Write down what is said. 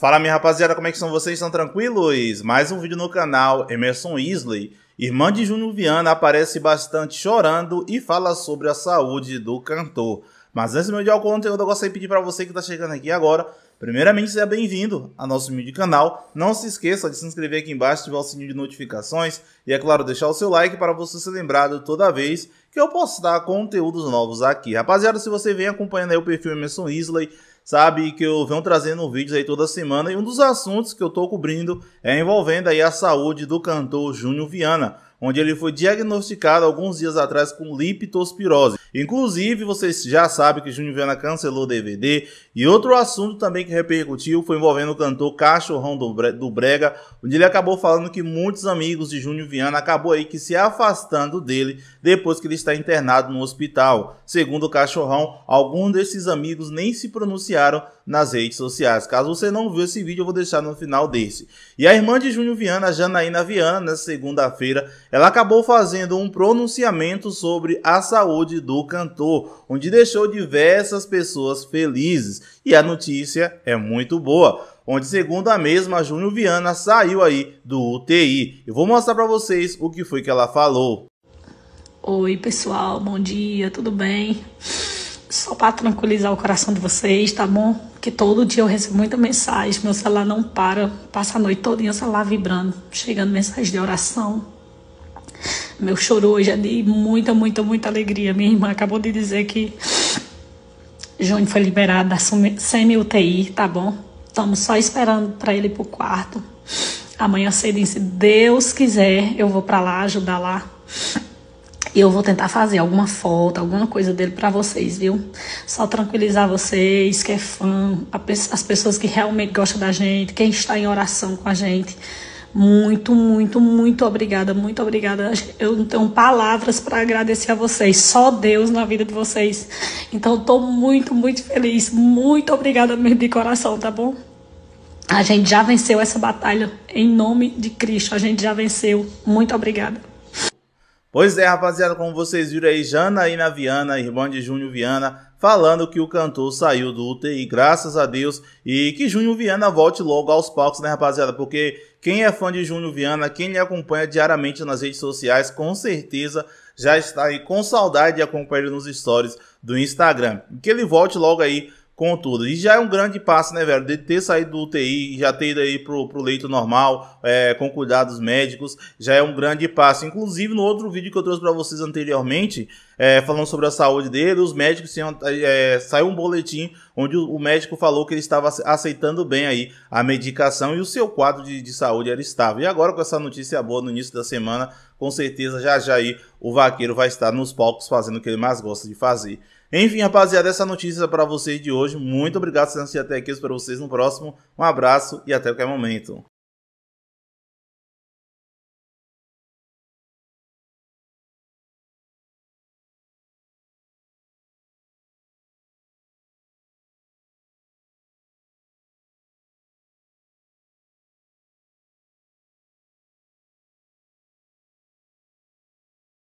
Fala minha rapaziada, como é que são vocês? Estão tranquilos? Mais um vídeo no canal. Emerson Isley, irmã de Júnior Viana, aparece bastante chorando e fala sobre a saúde do cantor. Mas antes de eu o conteúdo, eu gostaria de pedir para você que está chegando aqui agora, primeiramente seja bem-vindo ao nosso vídeo canal. Não se esqueça de se inscrever aqui embaixo, ativar o sininho de notificações e, é claro, deixar o seu like para você ser lembrado toda vez que eu postar conteúdos novos aqui. Rapaziada, se você vem acompanhando aí o perfil Emerson Isley, sabe que eu venho trazendo vídeos aí toda semana e um dos assuntos que eu estou cobrindo é envolvendo aí a saúde do cantor Júnior Viana, onde ele foi diagnosticado alguns dias atrás com leptospirose. Inclusive, vocês já sabem que Júnior Viana cancelou o DVD. E outro assunto também que repercutiu foi envolvendo o cantor Cachorrão do Brega, onde ele acabou falando que muitos amigos de Júnior Viana acabou aí que se afastando dele depois que ele está internado no hospital. Segundo o Cachorrão, alguns desses amigos nem se pronunciaram nas redes sociais. Caso você não viu esse vídeo, eu vou deixar no final desse. E a irmã de Júnior Viana, Janaína Viana, nessa segunda-feira, ela acabou fazendo um pronunciamento sobre a saúde do cantor, onde deixou diversas pessoas felizes. E a notícia é muito boa, onde segundo a mesma, Júnior Viana saiu aí do UTI. Eu vou mostrar para vocês o que foi que ela falou. Oi, pessoal, bom dia, tudo bem? Só para tranquilizar o coração de vocês, tá bom? Que todo dia eu recebo muita mensagem, meu celular não para, passa a noite toda o celular vibrando, chegando mensagem de oração. Meu choro hoje é de muita, muita, muita alegria. Minha irmã acabou de dizer que Júnior foi liberado da semi-UTI, tá bom? Estamos só esperando para ele ir pro quarto. Amanhã cedo, se Deus quiser, eu vou para lá ajudar lá. E eu vou tentar fazer alguma foto, alguma coisa dele para vocês, viu? Só tranquilizar vocês que é fã, as pessoas que realmente gostam da gente, quem está em oração com a gente. Muito, muito, muito obrigada, muito obrigada. Eu não tenho palavras para agradecer a vocês, só Deus na vida de vocês. Então, estou muito, muito feliz. Muito obrigada mesmo de coração, tá bom? A gente já venceu essa batalha em nome de Cristo. A gente já venceu. Muito obrigada. Pois é, rapaziada, como vocês viram aí, Janaína Viana, irmã de Júnior Viana, falando que o cantor saiu do UTI, graças a Deus, e que Júnior Viana volte logo aos palcos, né, rapaziada? Porque quem é fã de Júnior Viana, quem lhe acompanha diariamente nas redes sociais, com certeza já está aí com saudade de acompanhar ele nos stories do Instagram. Que ele volte logo aí com tudo. E já é um grande passo, né, velho? De ter saído do UTI, já ter ido aí pro, pro leito normal, é, com cuidados médicos, já é um grande passo. Inclusive, no outro vídeo que eu trouxe para vocês anteriormente, é, falando sobre a saúde dele, os médicos tinham, é, saiu um boletim onde o, o, médico falou que ele estava aceitando bem aí a medicação e o seu quadro de, de saúde era estável. E agora, com essa notícia boa no início da semana, com certeza já já aí o vaqueiro vai estar nos palcos fazendo o que ele mais gosta de fazer. Enfim, rapaziada, essa notícia para vocês de hoje. Muito obrigado por assistir até aqui. Espero vocês no próximo. Um abraço e até qualquer momento.